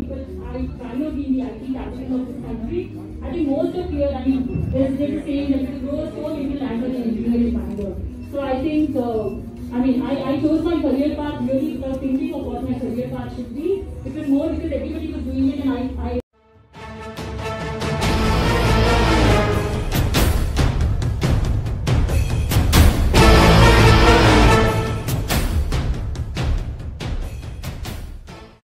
I the IT capital of this country, I think most of here, I mean, there's, this saying that you grow so little language and engineering in Bangalore. So I think, uh, I mean, I, I chose my career path really without thinking of what my career path should be. It was more because everybody was doing it and I, I